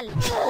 Natal.